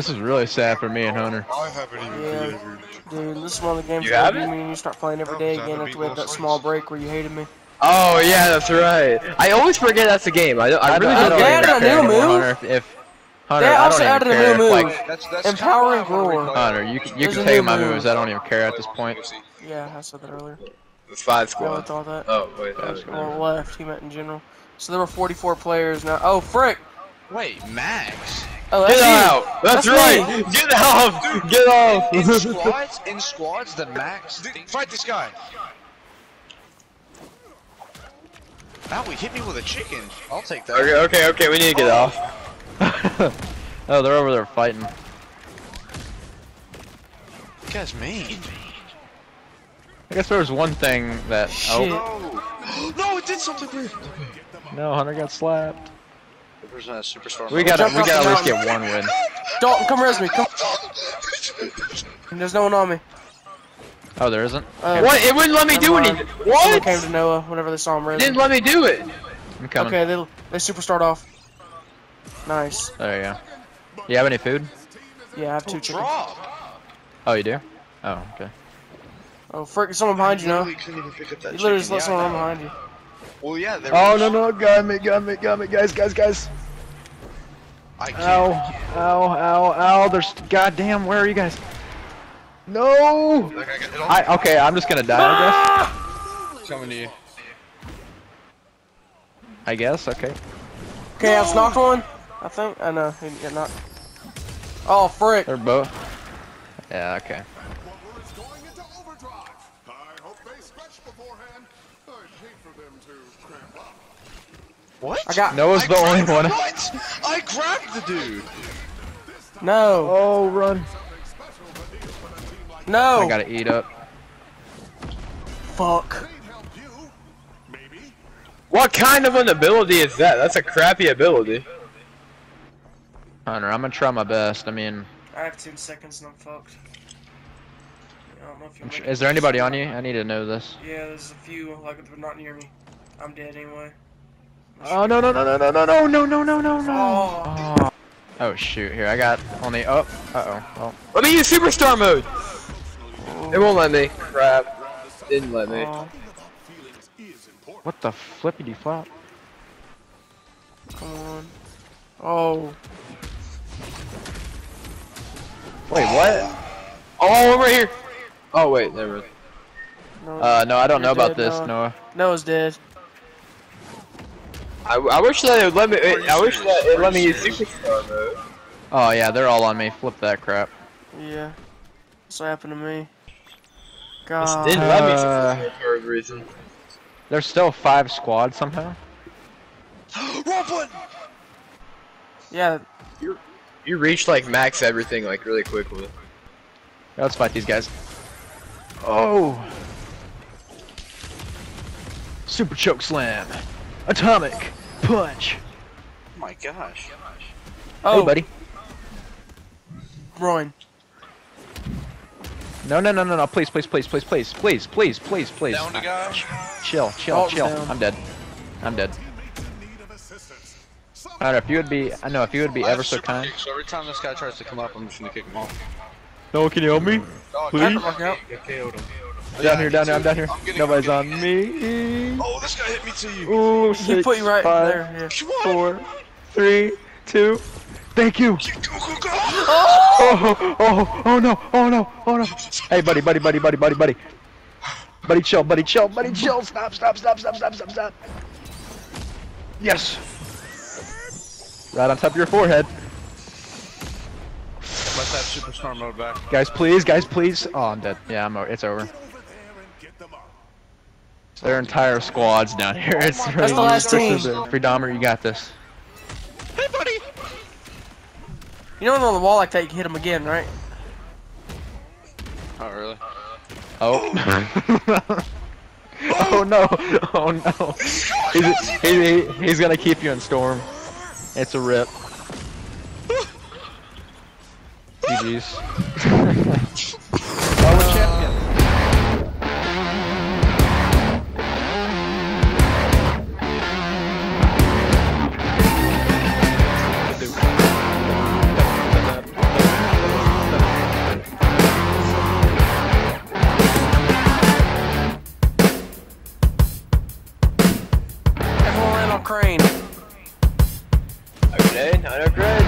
This is really sad for me and Hunter. I haven't even Yeah. beat every. Dude, this is one of the games You where haven't? you mean you start playing every day again after we had that Lost small break where you hated me. Oh yeah, that's right. I always forget that's a game. I, I really I don't. They even added a care new move. Hunter. If, if Hunter, They I also don't even added a care. new if, move. Like, That's, that's Empowering kinda why roar. Hunter, you can, you There's can take new my move. moves. I don't even care at this point. Yeah, I said that earlier. It's five I really squad. thought that. Oh wait, Yeah, that was it's Or left, he meant in general. So there were 44 players now. Oh, frick! Wait, Max. Oh, that's Get you. out! That's, That's right! me. Get off! Get off! In squads, in squads, the Max. Fight this guy. Ow, he hit me with a chicken. I'll take that. okay, okay, okay, we need to get oh. off. oh, they're over there fighting. This guy's mean. I guess there was one thing that. Shit. Oh, No, it did something weird. no, Hunter got slapped. There's a superstar. We gotta, we gotta at least get one win. Dalton, come res me. Come. There's no one on me. Oh, there isn't. Uh, What? It wouldn't let me do mind. anything. Someone What? came to Noah whenever they saw him It didn't let me do it. I'm coming. Okay, they they super start off. Nice. There you go. You have any food? Yeah, I have two chickens. Oh, you do? Oh, okay. Oh, frick! Someone behind you now. Literally couldn't even pick up that You literally just let someone run behind you. Well, yeah. Oh no no! Got me! Got me! Got me! Guys! Guys! Guys! I can't. Ow, ow, ow, ow. There's. Goddamn, where are you guys? No! I, okay, I'm just gonna die, ah! I guess. Ah! Coming to you. I guess, okay. Okay, no! I knocked one. I think. I know, you're not. Oh, frick! They're both. Yeah, okay. What? I got Noah's I the only one. I grabbed the dude. no, Oh, run! no. I gotta eat up. Fuck. They'd help you. Maybe. What kind of an ability is that? That's a crappy ability. Hunter, I'm gonna try my best. I mean, I have 10 seconds and I'm fucked. I don't know if you I'm tr- is there anybody on you? I need to know this. Yeah, there's a few, like, they're not near me. I'm dead anyway. Oh no no no no no no no no no no no no! Oh. Oh. Oh shoot! Here I got only. Oh. Uh oh. Oh. Let me use superstar mode. It won't let me. Crap. Didn't let me. Oh, Feelings is important. What the flippity flop? come on. Oh. Wait, what? Oh, over here. Oh wait, never. No, Uh, no, I don't know You're about dead, this, Noah. Noah. Noah's dead. I, I wish that it would let me. I wish that it let me use superstar mode. Oh yeah, they're all on me. Flip that crap. Yeah. That's what happened to me. God. This God. didn't let me Uh, superstar for a reason. There's still five squads somehow. Wrong button. Yeah, You reached like max everything like really quickly. Yeah, let's fight these guys. Oh! Super choke slam. Atomic punch. Oh my gosh. oh, Hey, buddy. Rowan. No, no, no, no, no. Please, please, please, please, please, please, please, please, please. Down the guy. Chill, chill, Oh, chill. down. I'm dead. I'm dead. Teammates in need of assistance. Some Hunter, if you would be, I know, if you would be ever so kind. kick, So every time this guy tries to come up, I'm just gonna kick him off. No, can you help me? Please? I I KO'd him. Down Yeah, here, down here, I'm down here. I'm Nobody's I'm on me. Oh, this guy hit me to you. Ooh, He put you right five, there. Yeah. Come on. four, three, two. Thank you. Go, go, go. Oh, oh, oh, oh no, oh no, oh no. Hey, buddy, buddy, buddy, buddy, buddy, buddy. Buddy, chill, buddy, chill, buddy, chill. Stop, stop, stop, stop, stop, stop, stop. Yes. Right on top of your forehead. Let's have superstar mode back. Guys, please, guys, please. Oh, I'm dead. Yeah, I'm. o- It's over. get over there and get them up. Their entire squad's down here. Oh it's That's the last team. Free Dahmer, you got this. Hey, buddy. You know when on the wall like that, you can hit them again, right? Oh, really? Oh. Oh. oh no! Oh no! He's, he, he, he's gonna keep you in storm. It's a rip. GG's. crane. A grenade on a crane.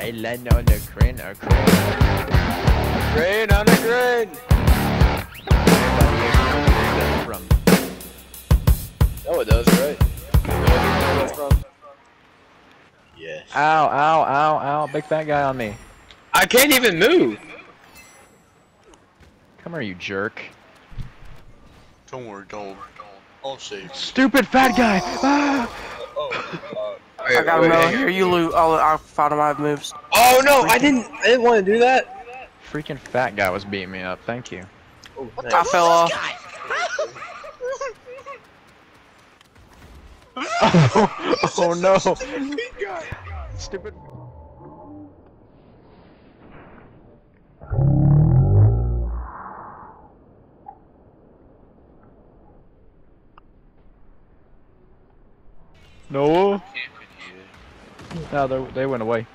I land on a crane, a crane. A crane on a crane. From. No, it does, right? It does yes. Ow, ow, ow, ow, big fat guy on me. I can't even move! Come here, you jerk. Don't worry, don't worry. I'll save you. Stupid fat guy. Ah! I got him now. Here, you loot. I'll, I found him. I have moves. Oh no, I didn't. I didn't want to do that. Freaking fat guy was beating me up. Thank you. Oh, I fell off. oh no. Stupid. No. No, they they went away.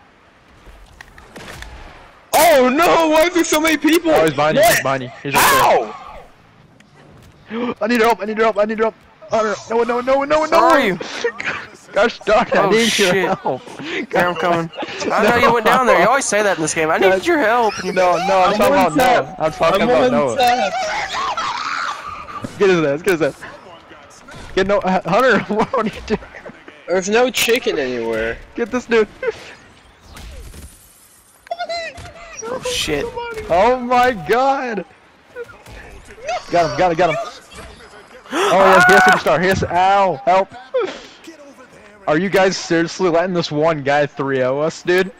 Oh no! Why is there so many people? Oh, he's behind you. He's What? behind you. He's right Ow! there. I need help. I need help. I need help. Hunter, no, no, no, no, no. Where are you? Gosh darn it, I Oh, need shit. your help. Here, I'm coming. I know you went down there. You always say that in this game. I need your help. No, no, I'm, I'm talking about Noah. tap. I'm talking I'm about on Noah. tap. Get his ass, get his ass. Get no, uh, Hunter, what are you doing? There's no chicken anywhere. Get this dude. Oh shit. Oh my god. Got him, got him, got him. Oh yeah, he has superstar. He has, ow, help. Are you guys seriously letting this one guy 3-0 us, dude?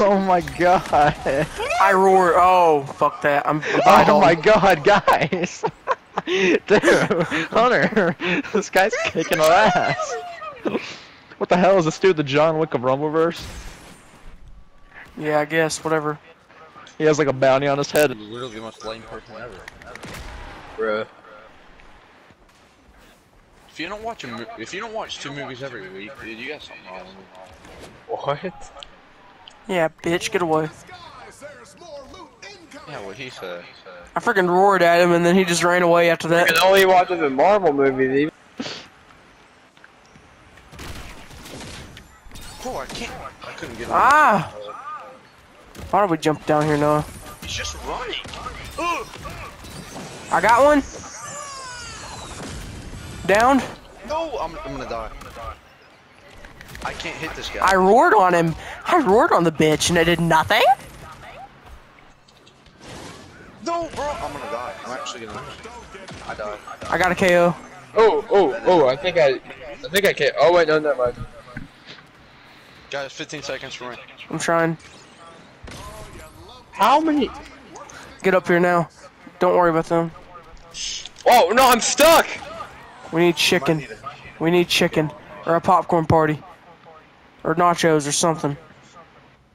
Oh my god. I roar. Oh, fuck that. I'm. I'm Oh my god, guys! Dude, Hunter, this guy's kicking our ass. What the hell is this dude, the John Wick of Rumbleverse? Yeah, I guess. Whatever. He has like a bounty on his head. He's Literally the most lame person ever. Bruh. If you don't watch a mo- if you don't watch two movies every week, dude, you got something wrong. What? Yeah, bitch, get away. Guys, there's more loot incoming. Yeah, what he said. I freaking roared at him and then he just ran away after I that. can only watches the Marvel movies. Even. Oh, I can't. I couldn't get. him. Ah! Why did we jump down here, Noah? He's just running. I got one. Down. No, I'm, I'm gonna die. I can't hit this guy. I roared on him. I roared on the bitch and I did nothing. No, bro, I'm gonna die. I'm actually gonna. I died. I got a KO. Oh, oh, oh! I think I, I think I can't. Oh wait, no, never mind. Guys, 15 seconds for me. I'm trying. How many? Get up here now. Don't worry about them. Oh no, I'm stuck. We need chicken. We need chicken. Or a popcorn party. Or nachos or something.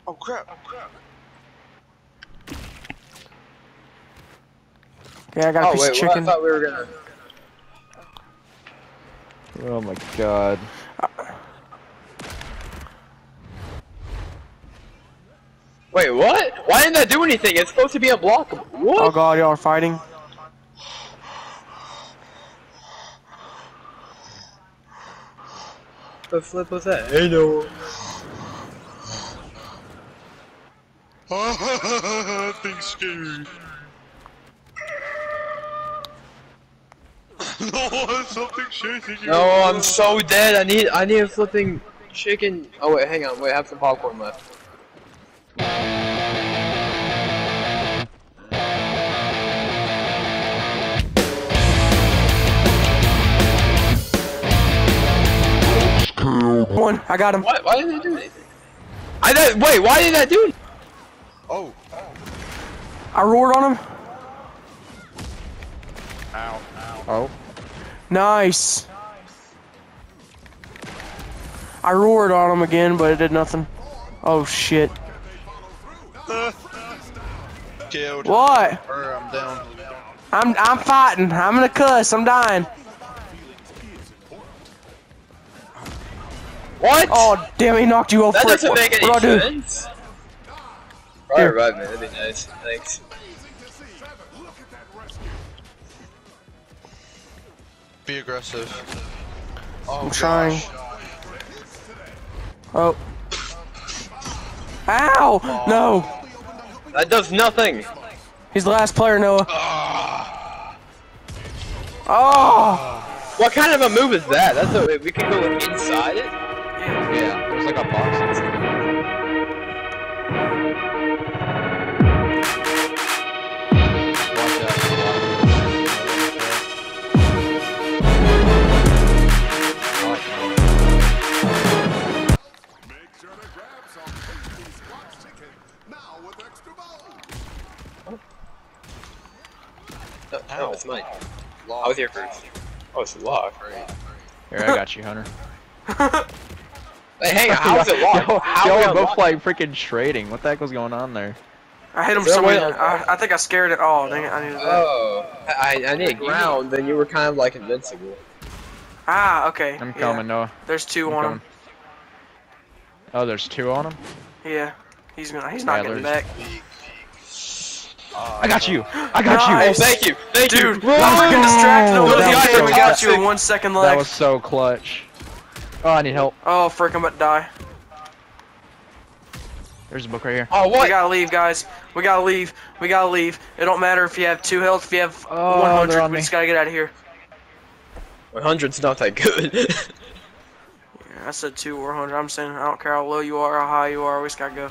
Oh crap. Okay, I got a Oh piece wait, of well, I thought we were gonna. Oh my god. Wait, what? Why didn't that do anything? It's supposed to be unblockable. What? Oh god, y'all are fighting. the flip was that? Hey no. Thing's scary. no, something shaking. No, I'm so dead. I need, I need a flipping chicken. Oh wait, hang on. Wait, I have some popcorn left. One, I got him. What? Why did they that do anything? I did Wait, why did that do anything? Oh. I roared on him. Ow. Oh. Nice. I roared on him again, but it did nothing. Oh shit. Killed. What? Or I'm down. I'm I'm fighting. I'm gonna cuss. I'm dying. What? Oh damn, he knocked you off. that Frick. doesn't make any what do sense. Probably Here. revive me. That'd be nice. Thanks. Be aggressive. Oh, I'm trying. gosh. Oh. Ow! No! That does nothing. He's the last player, Noah. Oh! What kind of a move is that? That's a we can go inside it. Yeah, there's like a box. Make No, no it's mine. I was here first. Oh, it's locked. Here, I got you, Hunter. Hey, hey, how's it locked? Yo, How y'all we were both like freaking trading. What the heck was going on there? I hit him Is there somewhere. I, I think I scared it. Oh, dang it. I needed that. Oh, I, I need ground, then you were kind of like invincible. Ah, okay. I'm yeah. coming, Noah. There's two I'm on coming. Oh, there's two on him. him. Yeah. He's gonna. He's not Yeah, getting there's- back. I got you. I got Oh, Nice. you. thank you, thank you. Dude, I freaking distracted him. Oh, that the was so we got you in toxic. one second That was so clutch. Oh, I need help. Oh, frick! I'm about to die. There's a book right here. Oh, what? We gotta leave, guys. We gotta leave. We gotta leave. It don't matter if you have two health, if you have Oh, 100. on We me. just gotta get out of here. 100's not that good. Yeah, I said two or 100. I'm saying I don't care how low you are, how high you are. We just gotta go.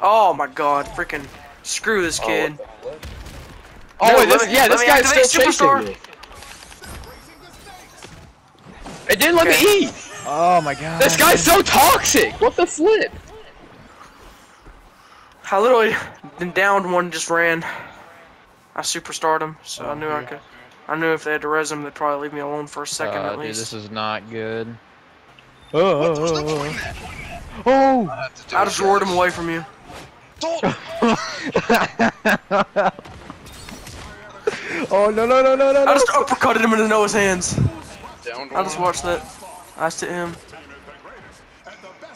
Oh my God! Freaking screw this kid. oh, No, wait, this, yeah, this guy's activate still Superstar. chasing me. It didn't let Okay. me eat. Oh my god. This guy's so toxic. What the flip? I literally been downed one, just ran. I superstarred him, so I knew I could. I knew if they had to res him, they'd probably leave me alone for a second Uh, at dude, least. this is not good. Oh, oh, oh, oh. I just roared him away from you. Oh no no no no no I no! just uppercutted him into Noah's hands. Down I just watched that. I just hit him.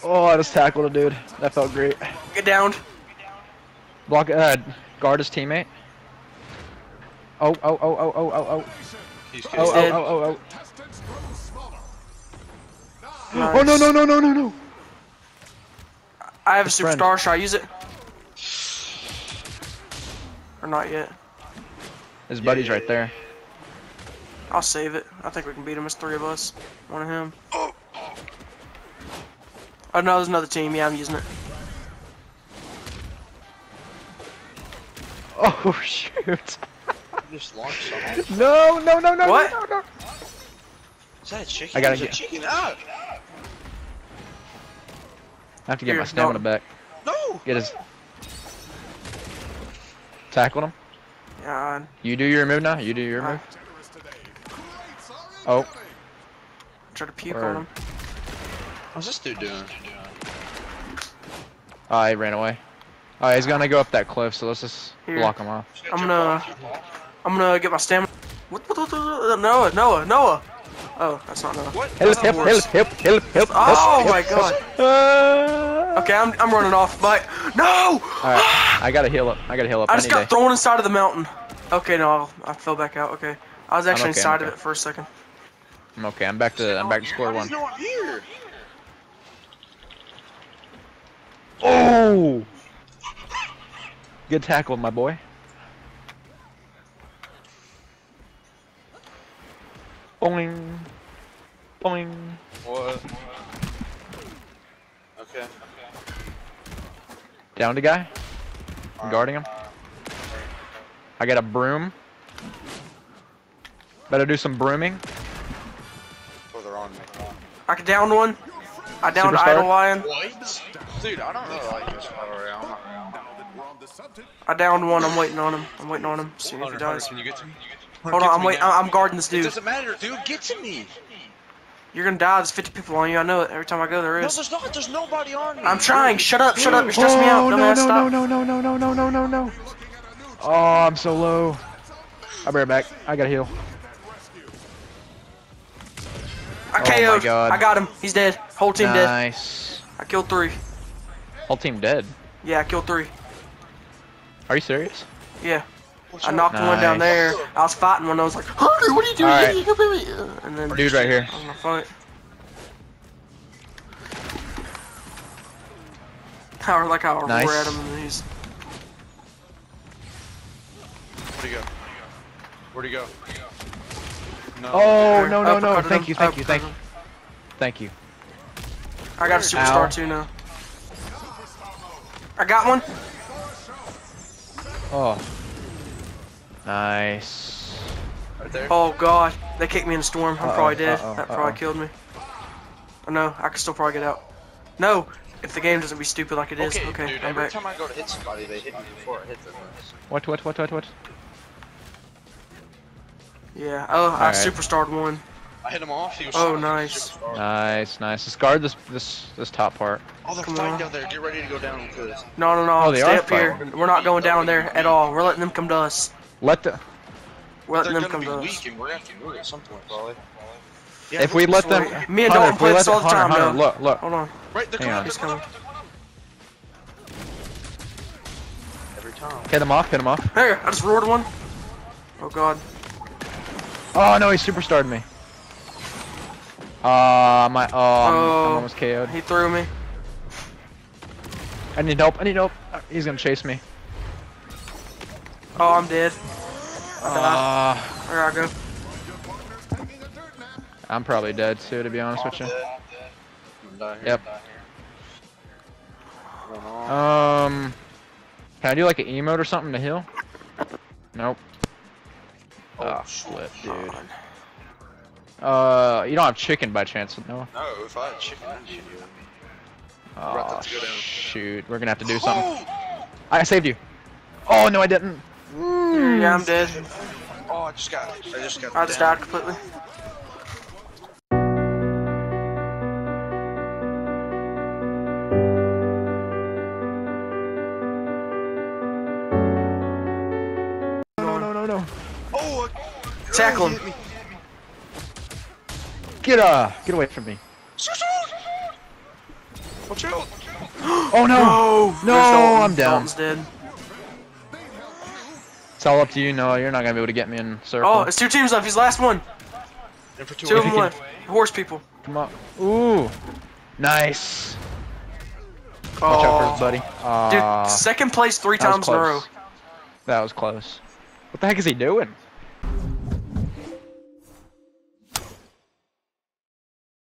Oh, I just tackled a dude. That felt great. Get downed. Block. Uh, guard his teammate. Oh oh oh oh oh oh oh He's oh kissing. oh dead. oh oh oh. Intestines grow smaller. Oh no no no no no no! I have a His friend. superstar. Should I use it? Or not yet? His buddy's right there. I'll save it. I think we can beat him. It's three of us. One of him. Oh no, there's another team. Yeah, I'm using it. Oh shoot! Just launched something. No no no no What? no no! no. Is that a chicken? I gotta There's a get- chicken. Ah! I have to get Here, my stamina don't- back. No! Get his. Tackled him. Yeah, You do your move now. You do your I, move. Generous today. Crates are Oh. try to puke Word. on him. What's this dude doing? Oh, he ran away. Oh, he's gonna go up that cliff, so let's just Here. block him off. I'm gonna, I'm gonna get my stamina. What? What? what, what Noah, Noah, Noah. Oh, that's not Noah. What? Help! Help! worse. Help! Help! Help! Help! Oh help, my help. God. Uh, Okay, I'm, I'm running off. But no! Alright, I gotta heal up. I gotta heal up I just got day. thrown inside of the mountain. Okay, no, I fell back out. Okay, I was actually okay, I'm inside of it for a second. I'm okay. I'm back to I'm back to square one. No here. Oh! Good tackle, my boy. Boing. Boing. What? Okay. Down the guy. I'm guarding him. I got a broom. Better do some brooming. Oh, they're on me. I can down one. I downed Superstar? Idle Lion. What? Dude, I don't really like this battle royale. I'm not around. Now that we're on the subject, I downed one. I'm waiting on him. I'm waiting on him. See if he Hunter, dies. Can you get to me? Hold on, I'm wait. I'm guarding this dude. It doesn't matter, dude. Get to me. You're gonna die. There's 50 people on you. I know it. Every time I go, there is. No, there's not. There's nobody on me. I'm trying. Shut up. Shut up. You're stressing oh, me out. No, no, no, stop. no, no, no, no, no, no, no, no. Oh, I'm so low. I'll be right back. I gotta heal. I oh my god. I got him. He's dead. Whole team nice. dead. Nice. I killed three. Whole team dead? Yeah, I killed three. Are you serious? Yeah. I knocked one down there. I was fighting one. I was like, Hunter, what are you doing? Alright. And then Dude right here. I was gonna fight. How like how I Nice. roar at him and he's Where'd he go? Where'd he go? No. Oh no no oh, no! Uppercutted Thank him, you thank oh, you thank you thank you. I got a superstar Ow. too now. I got one. Oh. Nice. Right there. Oh god, they kicked me in the storm. I'm Uh-oh, probably dead. uh-oh, that probably uh-oh. killed me. Oh no, I can still probably get out. No, if the game doesn't be stupid like it is. Okay, Okay, dude, I'm every back. time I go to hit somebody, they hit me before it hit them. What what what what what? Yeah. Oh, I Alright. superstarred one. I hit him off, he was Oh, shooting, nice. Nice nice. Just guard this this this top part. Oh, they're Come fighting on. down there. Get ready to go down with. No, no, no. Oh, they Stay are up here. We're not going down there at all. We're letting them come to us. Let the We're letting They're them gonna come be to us. weak, and we're gonna have to move at some point, probably. Yeah, if we let them. Me and Hunter, Dalton if we play let this them- all the time, Hunter, though. look look. Hold on. Right, they're Hang coming. on. They're He's coming. coming. Every time. Hit him off hit him off. Hey, I just roared one. Oh god. Oh no he superstarred me. Uh my oh I'm, Oh. I'm almost KO'd. He threw me. I need help I need help. Uh, He's gonna chase me. Oh, I'm dead. I died. Uh, There I go. Taking a dirt nap. I'm probably dead too to be honest with you. I'm down here. Yep. Going on. Um, can I do like an emote or something to heal? Nope. Oh, Ah, shit. flip, dude. Uh, you don't have chicken by chance, no? No, if I had chicken, I'd shoot you. Oh, that to go down. shoot. We're gonna have to do something. I saved you. Oh, no, I didn't. Yeah, I'm dead. Oh, I just got. I just got. I just down. died completely. No, no, no, no. Oh, Tackle him. Get, uh, get away from me. Watch out! Oh, no. Oh, No, there's I'm down. Dalton's dead. It's all up to you, Noah. You're not gonna be able to get me in circle. Oh, it's two teams left. He's the last one. For two Two of away. them left. Horse people. Come on. Ooh. Nice. Watch out for Oh, his buddy. Uh, dude, second place three times in a row. That was close. What the heck is he doing?